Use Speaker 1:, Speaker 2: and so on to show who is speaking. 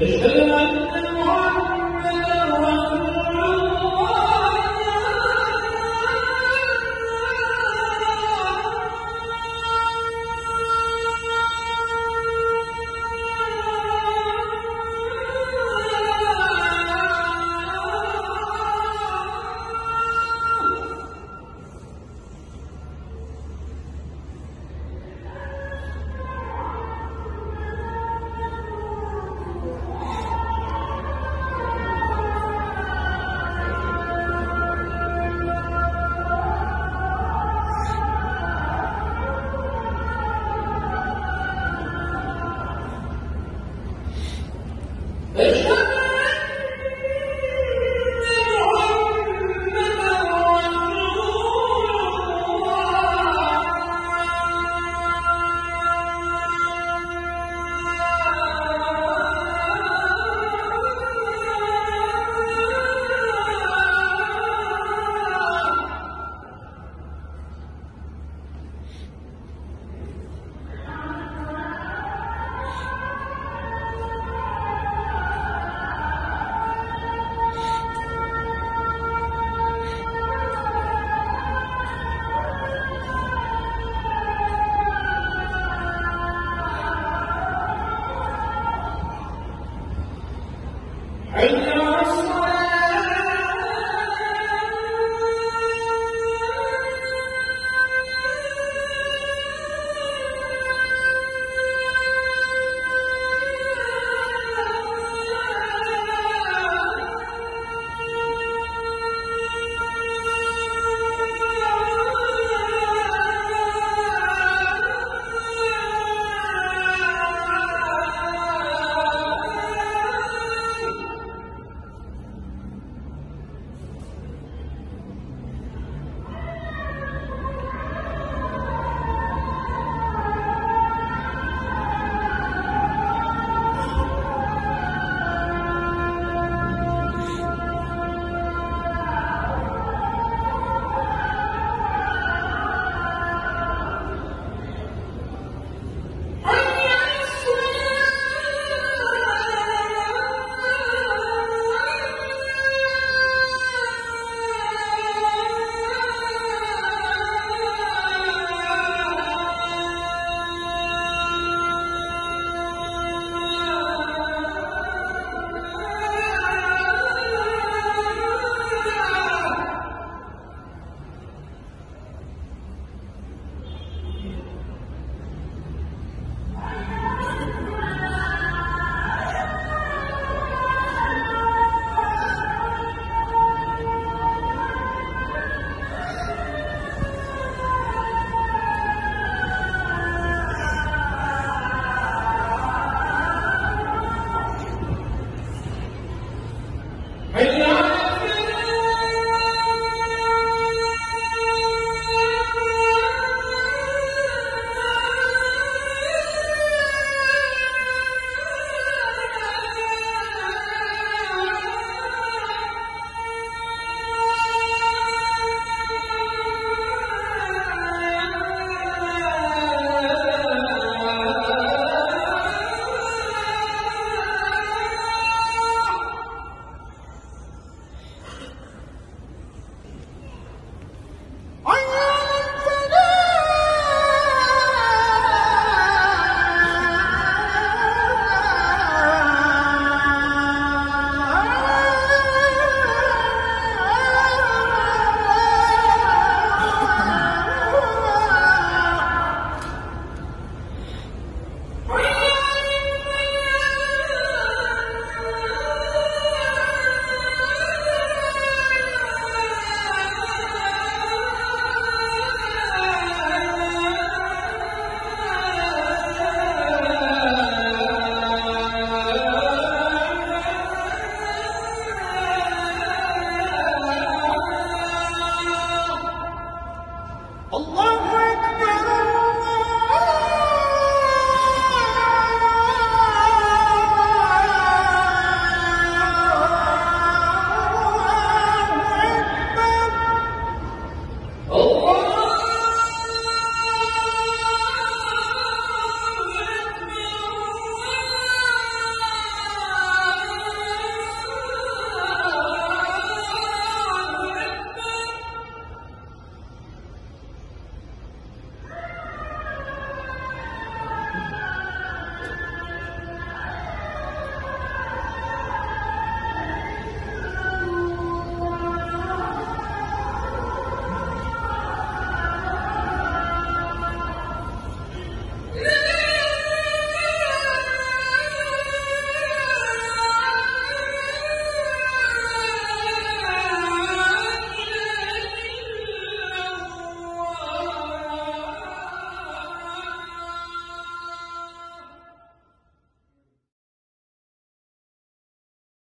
Speaker 1: Amen.